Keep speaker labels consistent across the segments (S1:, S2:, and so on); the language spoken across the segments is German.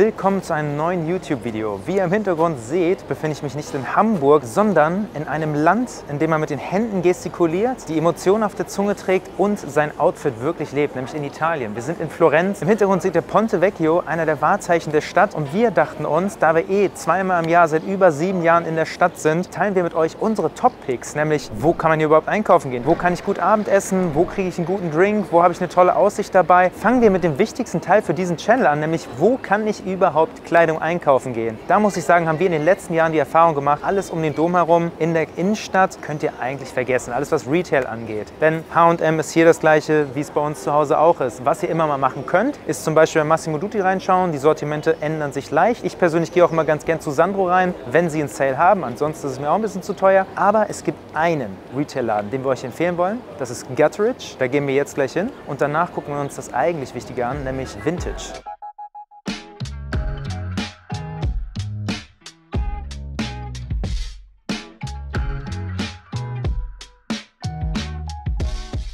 S1: Willkommen zu einem neuen YouTube-Video. Wie ihr im Hintergrund seht, befinde ich mich nicht in Hamburg, sondern in einem Land, in dem man mit den Händen gestikuliert, die Emotionen auf der Zunge trägt und sein Outfit wirklich lebt, nämlich in Italien. Wir sind in Florenz. Im Hintergrund seht ihr Ponte Vecchio, einer der Wahrzeichen der Stadt. Und wir dachten uns, da wir eh zweimal im Jahr seit über sieben Jahren in der Stadt sind, teilen wir mit euch unsere Top-Picks, nämlich wo kann man hier überhaupt einkaufen gehen? Wo kann ich gut Abend essen? Wo kriege ich einen guten Drink? Wo habe ich eine tolle Aussicht dabei? Fangen wir mit dem wichtigsten Teil für diesen Channel an, nämlich wo kann ich überhaupt Kleidung einkaufen gehen? Da muss ich sagen, haben wir in den letzten Jahren die Erfahrung gemacht, alles um den Dom herum in der Innenstadt könnt ihr eigentlich vergessen, alles was Retail angeht. Denn H&M ist hier das gleiche, wie es bei uns zu Hause auch ist. Was ihr immer mal machen könnt, ist zum Beispiel bei Massimo Dutti reinschauen. Die Sortimente ändern sich leicht. Ich persönlich gehe auch immer ganz gern zu Sandro rein, wenn sie einen Sale haben. Ansonsten ist es mir auch ein bisschen zu teuer. Aber es gibt einen Retail-Laden, den wir euch empfehlen wollen. Das ist Gutteridge. Da gehen wir jetzt gleich hin. Und danach gucken wir uns das eigentlich Wichtige an, nämlich Vintage.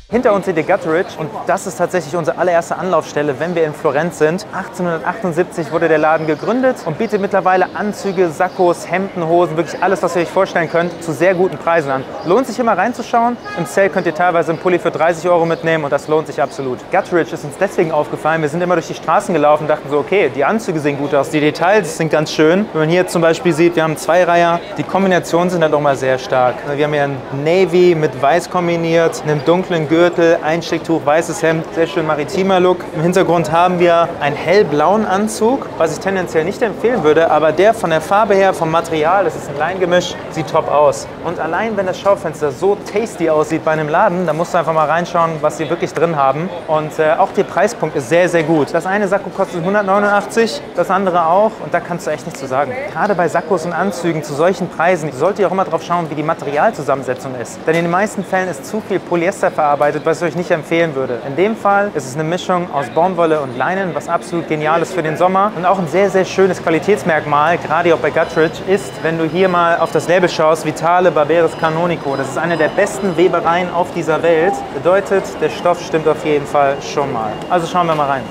S1: Hinter uns seht ihr Gutteridge und das ist tatsächlich unsere allererste Anlaufstelle, wenn wir in Florenz sind. 1878 wurde der Laden gegründet und bietet mittlerweile Anzüge, Sakkos, Hemden, Hosen, wirklich alles, was ihr euch vorstellen könnt, zu sehr guten Preisen an. Lohnt sich immer reinzuschauen. Im Sale könnt ihr teilweise einen Pulli für 30 Euro mitnehmen und das lohnt sich absolut. Gutteridge ist uns deswegen aufgefallen, wir sind immer durch die Straßen gelaufen und dachten so, okay, die Anzüge sehen gut aus, die Details sind ganz schön. Wenn man hier zum Beispiel sieht, wir haben zwei Reiher, die Kombinationen sind halt auch mal sehr stark. Wir haben hier ein Navy mit Weiß kombiniert, einem dunklen Gürtel Einstecktuch, weißes Hemd, sehr schön maritimer Look. Im Hintergrund haben wir einen hellblauen Anzug, was ich tendenziell nicht empfehlen würde, aber der von der Farbe her, vom Material, das ist ein Leingemisch, sieht top aus. Und allein wenn das Schaufenster so tasty aussieht bei einem Laden, dann musst du einfach mal reinschauen, was sie wirklich drin haben. Und äh, auch der Preispunkt ist sehr, sehr gut. Das eine Sakko kostet 189, das andere auch und da kannst du echt nichts zu sagen. Gerade bei Sakkos und Anzügen zu solchen Preisen solltet ihr auch immer drauf schauen, wie die Materialzusammensetzung ist. Denn in den meisten Fällen ist zu viel Polyester verarbeitet arbeitet, was ich euch nicht empfehlen würde. In dem Fall ist es eine Mischung aus Baumwolle und Leinen, was absolut genial ist für den Sommer und auch ein sehr, sehr schönes Qualitätsmerkmal, gerade auch bei Guttridge, ist, wenn du hier mal auf das Label schaust, Vitale Barberis Canonico. Das ist eine der besten Webereien auf dieser Welt. Bedeutet, der Stoff stimmt auf jeden Fall schon mal. Also schauen wir mal rein.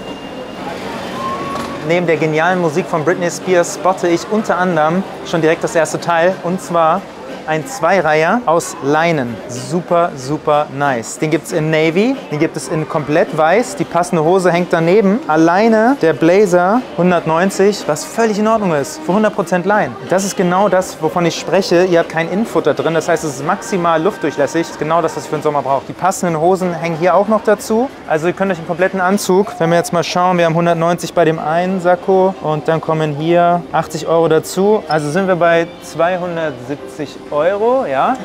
S1: Neben der genialen Musik von Britney Spears spotte ich unter anderem schon direkt das erste Teil und zwar ein Zweireiher aus Leinen. Super, super nice. Den gibt es in Navy, den gibt es in komplett weiß. Die passende Hose hängt daneben. Alleine der Blazer 190, was völlig in Ordnung ist. Für 100% Leinen. Das ist genau das, wovon ich spreche. Ihr habt kein Innenfutter drin, das heißt, es ist maximal luftdurchlässig. Das ist genau das, was ihr für den Sommer braucht. Die passenden Hosen hängen hier auch noch dazu. Also ihr könnt euch einen kompletten Anzug, wenn wir jetzt mal schauen, wir haben 190 bei dem einen Sakko und dann kommen hier 80 Euro dazu. Also sind wir bei 270 Euro. Euro, ja.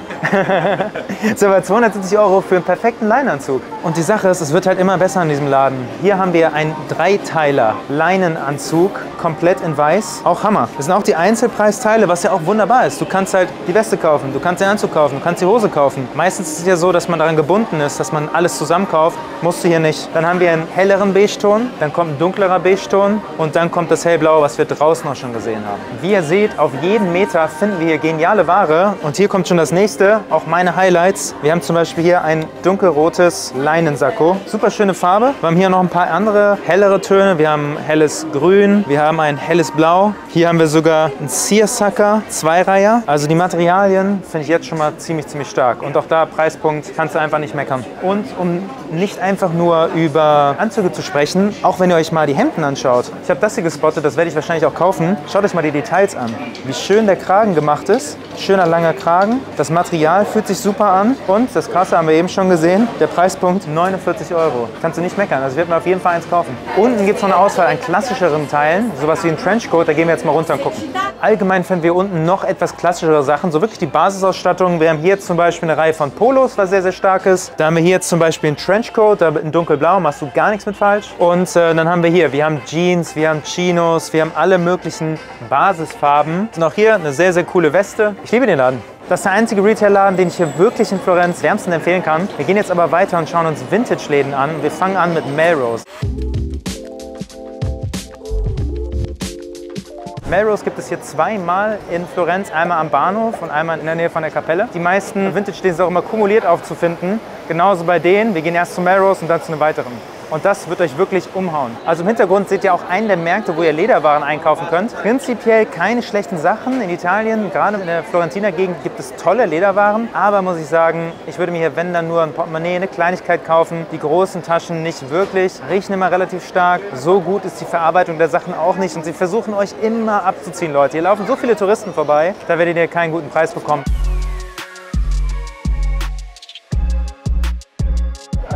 S1: so bei 270 Euro für einen perfekten Leinenanzug. Und die Sache ist, es wird halt immer besser in diesem Laden. Hier haben wir einen Dreiteiler Leinenanzug, komplett in weiß. Auch Hammer. Das sind auch die Einzelpreisteile, was ja auch wunderbar ist. Du kannst halt die Weste kaufen, du kannst den Anzug kaufen, du kannst die Hose kaufen. Meistens ist es ja so, dass man daran gebunden ist, dass man alles zusammen kauft. Musst du hier nicht. Dann haben wir einen helleren Beige-Ton, dann kommt ein dunklerer Beige-Ton und dann kommt das hellblaue, was wir draußen auch schon gesehen haben. Wie ihr seht, auf jeden Meter finden wir hier geniale Ware und hier kommt schon das nächste, auch meine Highlights. Wir haben zum Beispiel hier ein dunkelrotes Leinensacko. Super schöne Farbe. Wir haben hier noch ein paar andere hellere Töne. Wir haben helles Grün, wir haben ein helles Blau. Hier haben wir sogar ein Seersucker Zweireiher. Also die Materialien finde ich jetzt schon mal ziemlich, ziemlich stark. Und auch da Preispunkt kannst du einfach nicht meckern. Und um nicht einfach nur über Anzüge zu sprechen, auch wenn ihr euch mal die Hemden anschaut. Ich habe das hier gespottet, das werde ich wahrscheinlich auch kaufen. Schaut euch mal die Details an. Wie schön der Kragen gemacht ist. Schöner langer Kragen. Das Material fühlt sich super an und das Krasse haben wir eben schon gesehen, der Preispunkt 49 Euro. Kannst du nicht meckern, also werde mir auf jeden Fall eins kaufen. Unten gibt es noch eine Auswahl an klassischeren Teilen, sowas wie ein Trenchcoat, da gehen wir jetzt mal runter und gucken. Allgemein finden wir unten noch etwas klassischere Sachen, so wirklich die Basisausstattung. Wir haben hier zum Beispiel eine Reihe von Polos, was sehr, sehr stark ist. Da haben wir hier zum Beispiel ein Trenchcoat, da in dunkelblau machst du gar nichts mit falsch. Und äh, dann haben wir hier, wir haben Jeans, wir haben Chinos, wir haben alle möglichen Basisfarben. Und auch hier eine sehr, sehr coole Weste. Ich liebe den Laden. Das ist der einzige Retail-Laden, den ich hier wirklich in Florenz wärmstens empfehlen kann. Wir gehen jetzt aber weiter und schauen uns Vintage-Läden an. Wir fangen an mit Melrose. Melrose gibt es hier zweimal in Florenz, einmal am Bahnhof und einmal in der Nähe von der Kapelle. Die meisten Vintage-Läden sind auch immer kumuliert aufzufinden. Genauso bei denen. Wir gehen erst zu Melrose und dann zu einem weiteren. Und das wird euch wirklich umhauen. Also im Hintergrund seht ihr auch einen der Märkte, wo ihr Lederwaren einkaufen könnt. Prinzipiell keine schlechten Sachen. In Italien, gerade in der Florentiner-Gegend, gibt es tolle Lederwaren. Aber muss ich sagen, ich würde mir hier, wenn dann nur ein Portemonnaie, eine Kleinigkeit kaufen. Die großen Taschen nicht wirklich. Riechen immer relativ stark. So gut ist die Verarbeitung der Sachen auch nicht. Und sie versuchen euch immer abzuziehen, Leute. Hier laufen so viele Touristen vorbei. Da werdet ihr keinen guten Preis bekommen.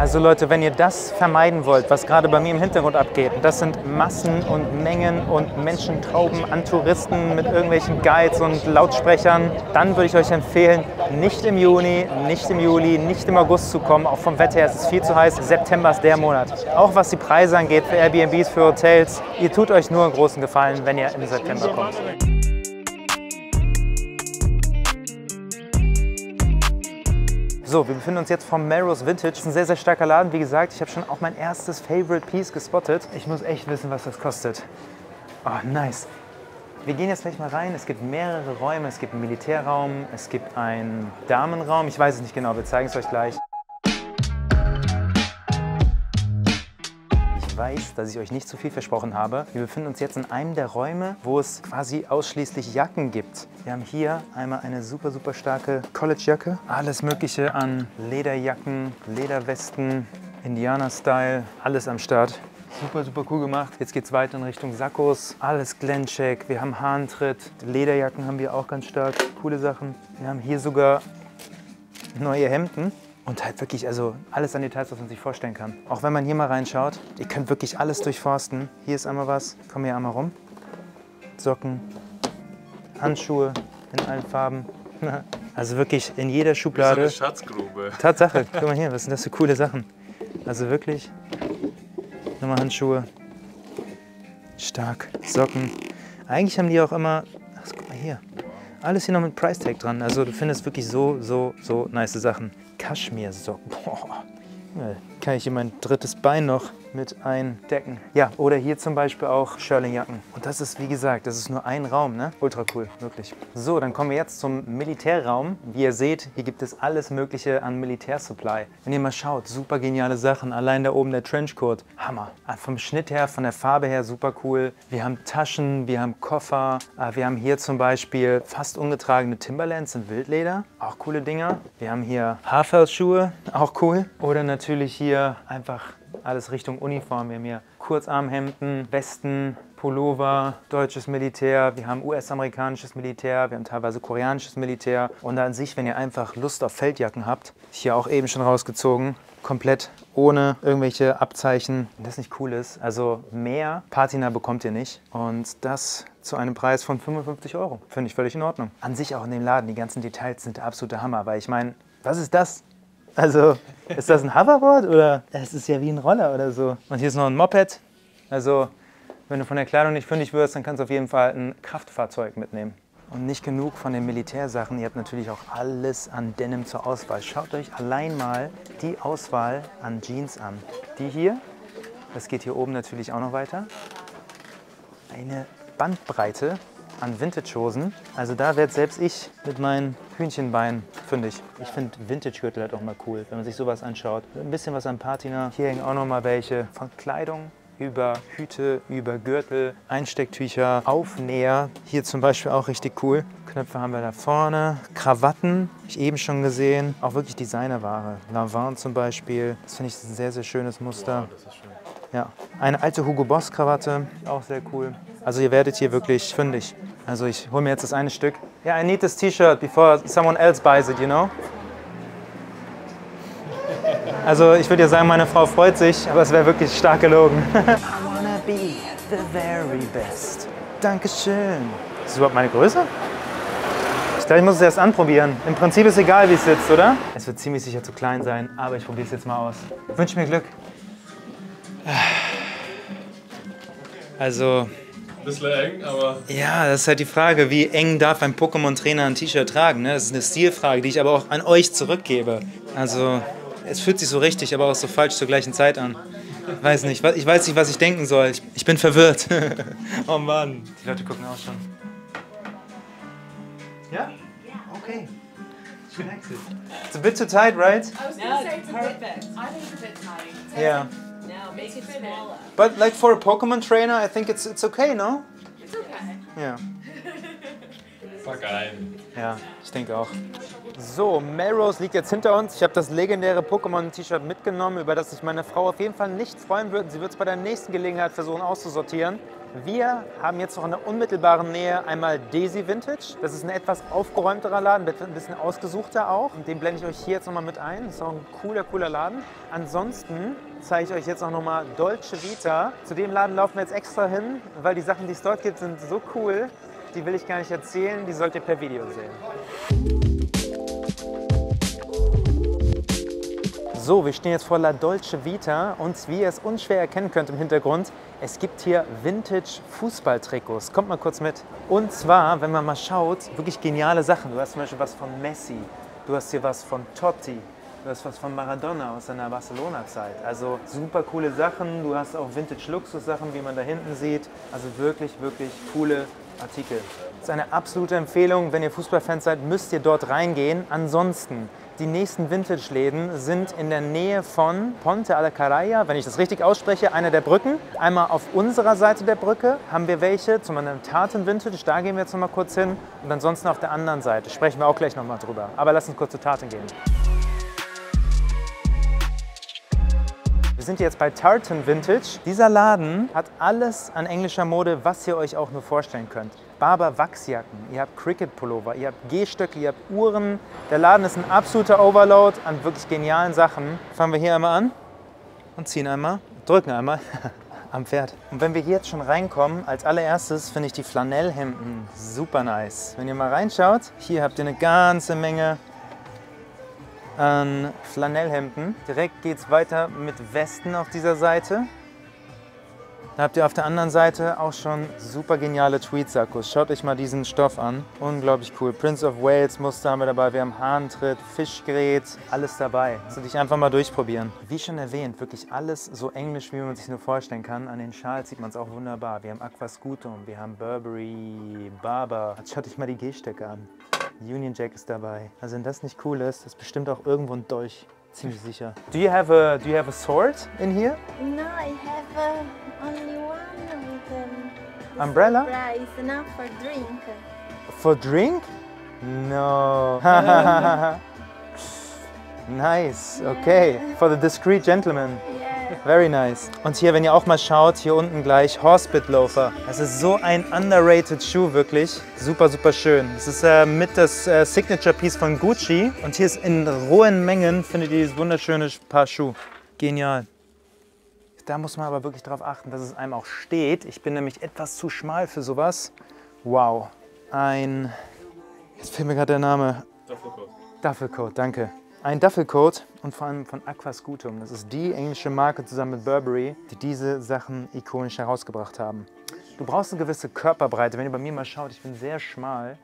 S1: Also Leute, wenn ihr das vermeiden wollt, was gerade bei mir im Hintergrund abgeht, das sind Massen und Mengen und Menschentrauben an Touristen mit irgendwelchen Guides und Lautsprechern, dann würde ich euch empfehlen, nicht im Juni, nicht im Juli, nicht im August zu kommen. Auch vom Wetter her ist es viel zu heiß. September ist der Monat. Auch was die Preise angeht für Airbnbs, für Hotels, ihr tut euch nur einen großen Gefallen, wenn ihr im September kommt. So, wir befinden uns jetzt vom Melrose Vintage. Ein sehr, sehr starker Laden. Wie gesagt, ich habe schon auch mein erstes Favorite Piece gespottet. Ich muss echt wissen, was das kostet. Oh, nice. Wir gehen jetzt gleich mal rein. Es gibt mehrere Räume. Es gibt einen Militärraum, es gibt einen Damenraum. Ich weiß es nicht genau, wir zeigen es euch gleich. Ich weiß, dass ich euch nicht zu viel versprochen habe. Wir befinden uns jetzt in einem der Räume, wo es quasi ausschließlich Jacken gibt. Wir haben hier einmal eine super, super starke College-Jacke. Alles mögliche an Lederjacken, Lederwesten, Indianer-Style, alles am Start. Super, super cool gemacht. Jetzt geht es weiter in Richtung Sakkos. Alles Glenncheck. Wir haben Hahntritt. Lederjacken haben wir auch ganz stark. Coole Sachen. Wir haben hier sogar neue Hemden. Und halt wirklich, also alles an Details, was man sich vorstellen kann. Auch wenn man hier mal reinschaut, ihr könnt wirklich alles durchforsten. Hier ist einmal was, kommen wir einmal rum. Socken, Handschuhe in allen Farben. Also wirklich in jeder Schublade.
S2: So eine Schatzgrube.
S1: Tatsache, guck mal hier, was sind das für coole Sachen. Also wirklich, nochmal Handschuhe, stark, Socken. Eigentlich haben die auch immer, ach, guck mal hier, alles hier noch mit Price Tag dran. Also du findest wirklich so, so, so nice Sachen. Kaschmirsocken. Boah. Ja, Kann ich hier mein drittes Bein noch mit eindecken. Ja, oder hier zum Beispiel auch Shirlingjacken. Und das ist, wie gesagt, das ist nur ein Raum, ne? Ultra cool, wirklich. So, dann kommen wir jetzt zum Militärraum. Wie ihr seht, hier gibt es alles Mögliche an Militärsupply. Wenn ihr mal schaut, super geniale Sachen. Allein da oben der Trenchcoat, Hammer. Ah, Vom Schnitt her, von der Farbe her super cool. Wir haben Taschen, wir haben Koffer. Ah, Wir haben hier zum Beispiel fast ungetragene Timberlands in Wildleder. Auch coole Dinger. Wir haben hier Haarfellschuhe, auch cool. Oder natürlich hier einfach alles Richtung Uniform. Wir haben hier Kurzarmhemden, Westen, Pullover, deutsches Militär, wir haben US-amerikanisches Militär, wir haben teilweise koreanisches Militär. Und an sich, wenn ihr einfach Lust auf Feldjacken habt, hier auch eben schon rausgezogen, komplett ohne irgendwelche Abzeichen. Wenn das nicht cool ist, also mehr Patina bekommt ihr nicht. Und das zu einem Preis von 55 Euro. Finde ich völlig in Ordnung. An sich auch in dem Laden, die ganzen Details sind der absolute Hammer, weil ich meine, was ist das? Also, ist das ein Hoverboard oder? Das ist ja wie ein Roller oder so. Und hier ist noch ein Moped. Also, wenn du von der Kleidung nicht fündig wirst, dann kannst du auf jeden Fall ein Kraftfahrzeug mitnehmen. Und nicht genug von den Militärsachen. Ihr habt natürlich auch alles an Denim zur Auswahl. Schaut euch allein mal die Auswahl an Jeans an. Die hier, das geht hier oben natürlich auch noch weiter. Eine Bandbreite an Vintage-Hosen. Also da werde selbst ich mit meinen Hühnchenbeinen fündig. Ich finde Vintage-Gürtel halt auch mal cool, wenn man sich sowas anschaut. Ein bisschen was an Patina. Hier hängen auch noch mal welche. Von Kleidung über Hüte, über Gürtel, Einstecktücher, Aufnäher. Hier zum Beispiel auch richtig cool. Knöpfe haben wir da vorne. Krawatten, habe ich eben schon gesehen. Auch wirklich Designerware. Lavant zum Beispiel. Das finde ich ein sehr, sehr schönes Muster.
S2: Das ist schön.
S1: Ja, eine alte Hugo Boss Krawatte, auch sehr cool. Also ihr werdet hier wirklich fündig. Also ich hole mir jetzt das eine Stück. Ja, yeah, I need this T-Shirt before someone else buys it, you know? Also ich würde ja sagen, meine Frau freut sich, aber es wäre wirklich stark gelogen. I wanna be the very best. Dankeschön. Ist das überhaupt meine Größe? Ich glaube, ich muss es erst anprobieren. Im Prinzip ist egal, wie es sitzt, oder? Es wird ziemlich sicher zu klein sein, aber ich probiere es jetzt mal aus. Ich wünsche mir Glück. Also,
S2: Ein bisschen eng, aber
S1: ja, das ist halt die Frage, wie eng darf ein Pokémon-Trainer ein T-Shirt tragen? Ne? Das ist eine Stilfrage, die ich aber auch an euch zurückgebe. Also, es fühlt sich so richtig, aber auch so falsch zur gleichen Zeit an. Weiß nicht, ich weiß nicht, was ich denken soll. Ich, ich bin verwirrt. oh Mann. Die Leute gucken auch schon. Ja? Okay. She likes it. It's a bit too tight, right?
S3: I was going to say it's a bit. I think it's a bit tight.
S1: Yeah.
S3: No, make it smaller.
S1: But like for a Pokemon trainer, I think it's it's okay, no?
S3: It's okay.
S1: Ja.
S2: Fuck ein.
S1: Ja, ich denke auch. So, Melrose liegt jetzt hinter uns. Ich habe das legendäre Pokémon-T-Shirt mitgenommen, über das sich meine Frau auf jeden Fall nicht freuen wird. Sie wird es bei der nächsten Gelegenheit versuchen auszusortieren. Wir haben jetzt noch in der unmittelbaren Nähe einmal Daisy Vintage. Das ist ein etwas aufgeräumterer Laden, ein bisschen ausgesuchter auch. Und den blende ich euch hier jetzt nochmal mit ein. Das ist auch ein cooler, cooler Laden. Ansonsten zeige ich euch jetzt auch nochmal Dolce Vita. Zu dem Laden laufen wir jetzt extra hin, weil die Sachen, die es dort gibt, sind so cool. Die will ich gar nicht erzählen, die sollt ihr per Video sehen. So, wir stehen jetzt vor La Dolce Vita und wie ihr es unschwer erkennen könnt im Hintergrund, es gibt hier Vintage Fußballtrikots. Kommt mal kurz mit. Und zwar, wenn man mal schaut, wirklich geniale Sachen. Du hast zum Beispiel was von Messi, du hast hier was von Totti, du hast was von Maradona aus seiner Barcelona-Zeit. Also super coole Sachen. Du hast auch Vintage-Luxus-Sachen, wie man da hinten sieht. Also wirklich, wirklich coole Artikel. Das ist eine absolute Empfehlung. Wenn ihr Fußballfans seid, müsst ihr dort reingehen. Ansonsten, die nächsten Vintage-Läden sind in der Nähe von Ponte alla Caraya, wenn ich das richtig ausspreche, einer der Brücken. Einmal auf unserer Seite der Brücke haben wir welche, zum Beispiel Taten Vintage, da gehen wir jetzt noch mal kurz hin. Und ansonsten auf der anderen Seite sprechen wir auch gleich noch mal drüber. Aber lass uns kurz zu Taten gehen. Wir sind jetzt bei Tartan Vintage. Dieser Laden hat alles an englischer Mode, was ihr euch auch nur vorstellen könnt. Barber Wachsjacken, ihr habt Cricket Pullover, ihr habt Gehstöcke, ihr habt Uhren. Der Laden ist ein absoluter Overload an wirklich genialen Sachen. Fangen wir hier einmal an und ziehen einmal, drücken einmal am Pferd. Und wenn wir hier jetzt schon reinkommen, als allererstes finde ich die Flanellhemden super nice. Wenn ihr mal reinschaut, hier habt ihr eine ganze Menge an Flanellhemden. Direkt geht es weiter mit Westen auf dieser Seite. Da habt ihr auf der anderen Seite auch schon super geniale Tweed-Sakkos. Schaut euch mal diesen Stoff an. Unglaublich cool. Prince of Wales Muster haben wir dabei. Wir haben Hahntritt, Fischgrät, alles dabei. Also dich einfach mal durchprobieren. Wie schon erwähnt, wirklich alles so englisch, wie man sich nur vorstellen kann. An den Schals sieht man es auch wunderbar. Wir haben Aquascutum, wir haben Burberry, Barber. Schaut euch mal die Gehstöcke an. Union Jack ist dabei. Also wenn das nicht cool ist, ist bestimmt auch irgendwo ein Dolch. Ziemlich sicher. Do you have a Do you have a sword in here?
S4: No, I have uh, only one with um,
S1: Umbrella?
S4: price enough for drink.
S1: For drink? No. nice. Okay. For the discreet gentleman. Very nice. Und hier, wenn ihr auch mal schaut, hier unten gleich Horsebit Loafer. Das ist so ein underrated Schuh, wirklich. Super, super schön. Das ist äh, mit das äh, Signature Piece von Gucci. Und hier ist in rohen Mengen, findet ihr dieses wunderschöne Paar Schuh. Genial. Da muss man aber wirklich darauf achten, dass es einem auch steht. Ich bin nämlich etwas zu schmal für sowas. Wow. Ein. Jetzt fehlt mir gerade der Name.
S2: Duffelcoat.
S1: Duffelcoat, danke. Ein Duffelcoat und vor allem von Aquascutum. Das ist die englische Marke zusammen mit Burberry, die diese Sachen ikonisch herausgebracht haben. Du brauchst eine gewisse Körperbreite. Wenn ihr bei mir mal schaut, ich bin sehr schmal.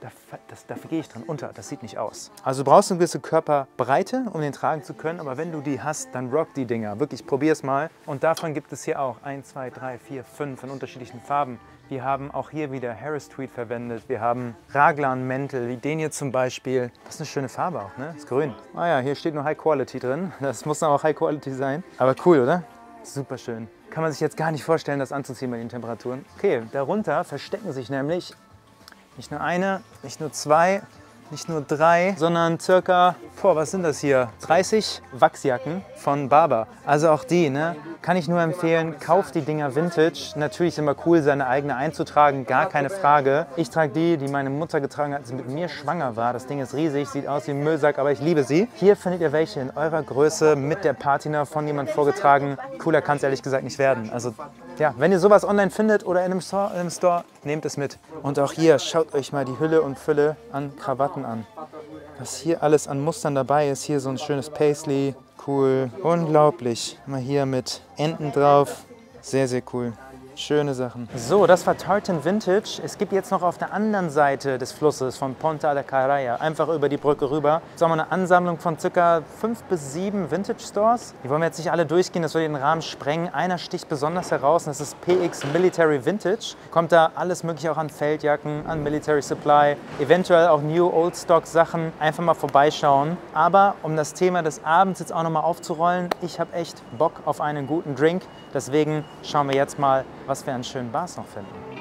S1: Da, das, da gehe ich dran unter. Das sieht nicht aus. Also du brauchst eine gewisse Körperbreite, um den tragen zu können. Aber wenn du die hast, dann rock die Dinger. Wirklich, probier's mal. Und davon gibt es hier auch 1, 2, 3, 4, 5 in unterschiedlichen Farben. Wir haben auch hier wieder Harris Tweed verwendet. Wir haben Raglan-Mäntel, wie den hier zum Beispiel. Das ist eine schöne Farbe auch, ne? Ist grün. Ah ja, hier steht nur High Quality drin. Das muss dann auch High Quality sein. Aber cool, oder? Super schön. Kann man sich jetzt gar nicht vorstellen, das anzuziehen bei den Temperaturen. Okay, darunter verstecken sich nämlich nicht nur eine, nicht nur zwei, nicht nur drei, sondern circa, boah, was sind das hier? 30 Wachsjacken von Barber. Also auch die, ne? Kann ich nur empfehlen, kauft die Dinger Vintage. Natürlich immer cool, seine eigene einzutragen, gar keine Frage. Ich trage die, die meine Mutter getragen hat, als sie mit mir schwanger war. Das Ding ist riesig, sieht aus wie ein Müllsack, aber ich liebe sie. Hier findet ihr welche in eurer Größe mit der Patina von jemand vorgetragen. Cooler kann es ehrlich gesagt nicht werden. Also ja, wenn ihr sowas online findet oder in einem Store, in einem Store, nehmt es mit. Und auch hier, schaut euch mal die Hülle und Fülle an Krawatten an. Was hier alles an Mustern dabei ist. Hier so ein schönes Paisley, cool, unglaublich. Mal hier mit Enten drauf, sehr, sehr cool. Schöne Sachen. So, das war Tartan Vintage. Es gibt jetzt noch auf der anderen Seite des Flusses von Ponta alla Caraya, einfach über die Brücke rüber, sagen wir eine Ansammlung von circa fünf bis sieben Vintage Stores. Die wollen wir jetzt nicht alle durchgehen, das würde den Rahmen sprengen. Einer sticht besonders heraus und das ist PX Military Vintage. Kommt da alles mögliche auch an Feldjacken, an Military Supply, eventuell auch New Old Stock Sachen. Einfach mal vorbeischauen. Aber um das Thema des Abends jetzt auch nochmal aufzurollen, ich habe echt Bock auf einen guten Drink. Deswegen schauen wir jetzt mal, was wir an schönen Bars noch finden.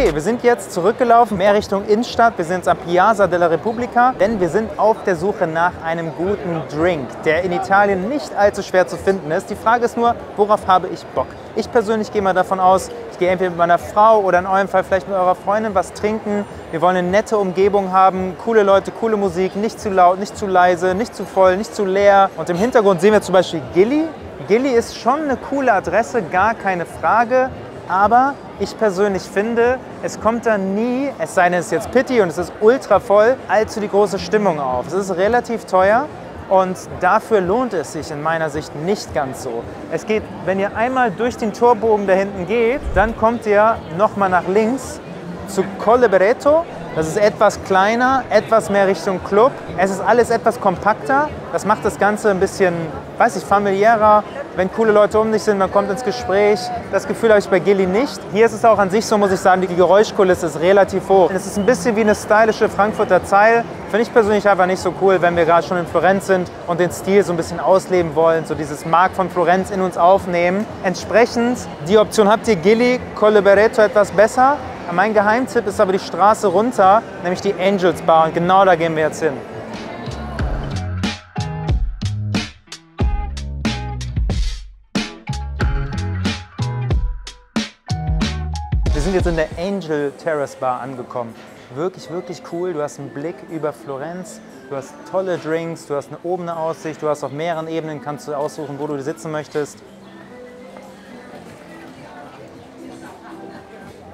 S1: Okay, wir sind jetzt zurückgelaufen, mehr Richtung Innenstadt. Wir sind jetzt am Piazza della Repubblica, denn wir sind auf der Suche nach einem guten Drink, der in Italien nicht allzu schwer zu finden ist. Die Frage ist nur, worauf habe ich Bock? Ich persönlich gehe mal davon aus, ich gehe entweder mit meiner Frau oder in eurem Fall vielleicht mit eurer Freundin was trinken. Wir wollen eine nette Umgebung haben, coole Leute, coole Musik, nicht zu laut, nicht zu leise, nicht zu voll, nicht zu leer. Und im Hintergrund sehen wir zum Beispiel Gilly. Gilly ist schon eine coole Adresse, gar keine Frage. Aber ich persönlich finde, es kommt da nie, es sei denn es ist jetzt Pitti und es ist ultra voll, allzu die große Stimmung auf. Es ist relativ teuer und dafür lohnt es sich in meiner Sicht nicht ganz so. Es geht, wenn ihr einmal durch den Torbogen da hinten geht, dann kommt ihr nochmal nach links zu Colle Bereto. Das ist etwas kleiner, etwas mehr Richtung Club. Es ist alles etwas kompakter. Das macht das Ganze ein bisschen, weiß ich, familiärer. Wenn coole Leute um dich sind, man kommt ins Gespräch. Das Gefühl habe ich bei Gilly nicht. Hier ist es auch an sich so, muss ich sagen, die Geräuschkulisse ist relativ hoch. Es ist ein bisschen wie eine stylische Frankfurter Zeil. Finde ich persönlich einfach nicht so cool, wenn wir gerade schon in Florenz sind und den Stil so ein bisschen ausleben wollen, so dieses Mark von Florenz in uns aufnehmen. Entsprechend, die Option habt ihr Gilly, Colle Bereto etwas besser. Mein Geheimtipp ist aber die Straße runter, nämlich die Angels Bar und genau da gehen wir jetzt hin. Sind jetzt in der Angel Terrace Bar angekommen. Wirklich, wirklich cool. Du hast einen Blick über Florenz, du hast tolle Drinks, du hast eine obene Aussicht, du hast auf mehreren Ebenen, kannst du aussuchen, wo du sitzen möchtest.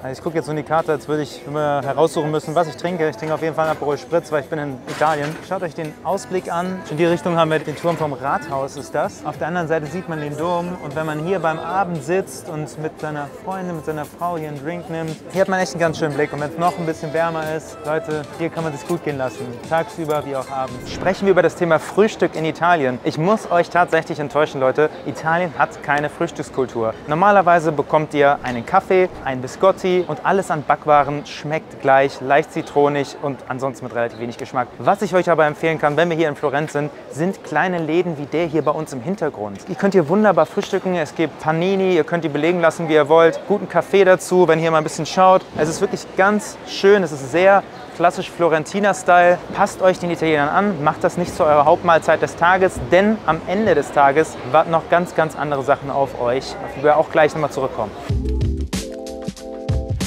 S1: Also ich gucke jetzt so in die Karte, als würde ich immer heraussuchen müssen, was ich trinke. Ich trinke auf jeden Fall einen Aperol Spritz, weil ich bin in Italien. Schaut euch den Ausblick an. In die Richtung haben wir den Turm vom Rathaus, ist das. Auf der anderen Seite sieht man den Dom. Und wenn man hier beim Abend sitzt und mit seiner Freundin, mit seiner Frau hier einen Drink nimmt, hier hat man echt einen ganz schönen Blick. Und wenn es noch ein bisschen wärmer ist, Leute, hier kann man sich gut gehen lassen. Tagsüber wie auch abends. Sprechen wir über das Thema Frühstück in Italien. Ich muss euch tatsächlich enttäuschen, Leute. Italien hat keine Frühstückskultur. Normalerweise bekommt ihr einen Kaffee, einen Biscotti, und alles an Backwaren schmeckt gleich, leicht zitronig und ansonsten mit relativ wenig Geschmack. Was ich euch aber empfehlen kann, wenn wir hier in Florenz sind, sind kleine Läden wie der hier bei uns im Hintergrund. Ihr könnt hier wunderbar frühstücken, es gibt Panini, ihr könnt die belegen lassen, wie ihr wollt, guten Kaffee dazu, wenn ihr mal ein bisschen schaut. Es ist wirklich ganz schön, es ist sehr klassisch Florentiner-Style. Passt euch den Italienern an, macht das nicht zu eurer Hauptmahlzeit des Tages, denn am Ende des Tages warten noch ganz, ganz andere Sachen auf euch, auf die wir auch gleich nochmal zurückkommen.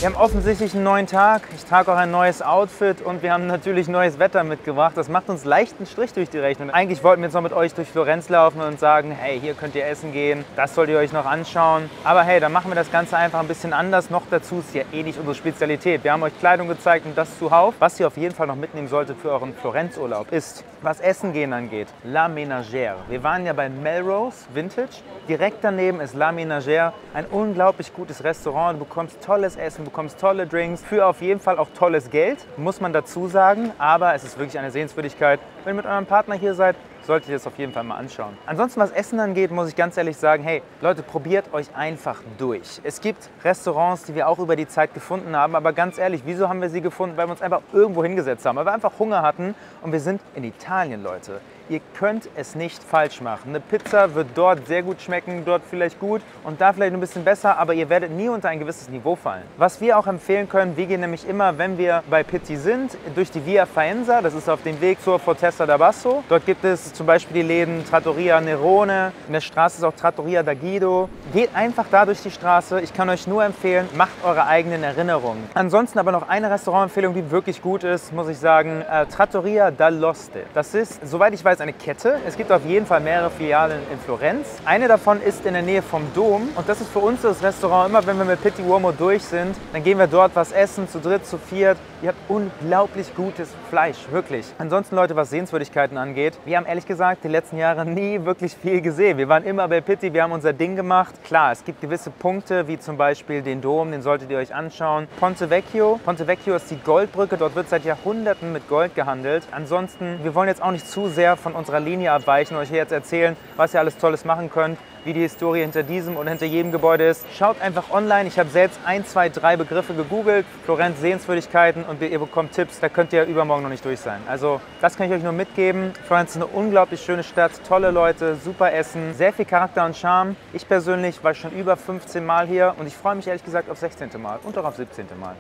S1: Wir haben offensichtlich einen neuen Tag. Ich trage auch ein neues Outfit und wir haben natürlich neues Wetter mitgebracht. Das macht uns leichten Strich durch die Rechnung. Eigentlich wollten wir jetzt noch mit euch durch Florenz laufen und sagen, hey, hier könnt ihr essen gehen, das sollt ihr euch noch anschauen. Aber hey, dann machen wir das Ganze einfach ein bisschen anders. Noch dazu ist ja eh nicht unsere Spezialität. Wir haben euch Kleidung gezeigt und das zuhauf. Was ihr auf jeden Fall noch mitnehmen solltet für euren Florenzurlaub ist, was Essen gehen angeht, La Ménagère. Wir waren ja bei Melrose Vintage. Direkt daneben ist La Ménagère, ein unglaublich gutes Restaurant. Du bekommst tolles Essen, bekommst tolle Drinks, für auf jeden Fall auch tolles Geld, muss man dazu sagen. Aber es ist wirklich eine Sehenswürdigkeit. Wenn ihr mit eurem Partner hier seid, solltet ihr das auf jeden Fall mal anschauen. Ansonsten, was Essen angeht, muss ich ganz ehrlich sagen, hey Leute, probiert euch einfach durch. Es gibt Restaurants, die wir auch über die Zeit gefunden haben, aber ganz ehrlich, wieso haben wir sie gefunden? Weil wir uns einfach irgendwo hingesetzt haben, weil wir einfach Hunger hatten und wir sind in Italien, Leute. Ihr könnt es nicht falsch machen. Eine Pizza wird dort sehr gut schmecken, dort vielleicht gut und da vielleicht ein bisschen besser, aber ihr werdet nie unter ein gewisses Niveau fallen. Was wir auch empfehlen können, wir gehen nämlich immer, wenn wir bei Pitti sind, durch die Via Faenza, das ist auf dem Weg zur Fortesta da Basso. Dort gibt es zum Beispiel die Läden Trattoria Nerone, in der Straße ist auch Trattoria da Guido. Geht einfach da durch die Straße. Ich kann euch nur empfehlen, macht eure eigenen Erinnerungen. Ansonsten aber noch eine Restaurantempfehlung, die wirklich gut ist, muss ich sagen, äh, Trattoria dall'Oste. Das ist, soweit ich weiß, als eine Kette. Es gibt auf jeden Fall mehrere Filialen in Florenz. Eine davon ist in der Nähe vom Dom und das ist für uns das Restaurant. Immer wenn wir mit Pitti Uomo durch sind, dann gehen wir dort was essen, zu dritt, zu viert. Ihr habt unglaublich gutes Fleisch, wirklich. Ansonsten, Leute, was Sehenswürdigkeiten angeht, wir haben ehrlich gesagt die letzten Jahre nie wirklich viel gesehen. Wir waren immer bei Pitti, wir haben unser Ding gemacht. Klar, es gibt gewisse Punkte, wie zum Beispiel den Dom, den solltet ihr euch anschauen. Ponte Vecchio. Ponte Vecchio ist die Goldbrücke, dort wird seit Jahrhunderten mit Gold gehandelt. Ansonsten, wir wollen jetzt auch nicht zu sehr von unserer Linie abweichen und euch jetzt erzählen, was ihr alles Tolles machen könnt wie die Historie hinter diesem und hinter jedem Gebäude ist. Schaut einfach online. Ich habe selbst ein, zwei, drei Begriffe gegoogelt. Florenz Sehenswürdigkeiten und ihr bekommt Tipps. Da könnt ihr übermorgen noch nicht durch sein. Also das kann ich euch nur mitgeben. Florenz ist eine unglaublich schöne Stadt, tolle Leute, super Essen, sehr viel Charakter und Charme. Ich persönlich war schon über 15 Mal hier und ich freue mich ehrlich gesagt auf 16. Mal und auch auf 17. Mal.